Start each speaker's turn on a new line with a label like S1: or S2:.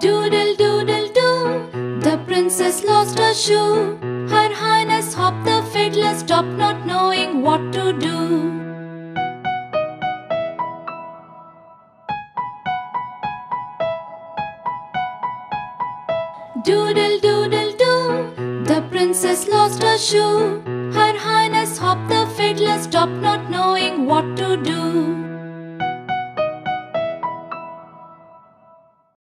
S1: Doodle doodle doo, the princess lost her shoe. Her highness hopped the fiddler, stopped not knowing what to do. Doodle doodle doo, the princess lost her shoe. Her highness hopped the fiddler, stopped not knowing